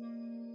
Mm-hmm.